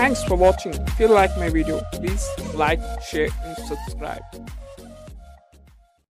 Thanks for watching. If you like my video, please like, share and subscribe.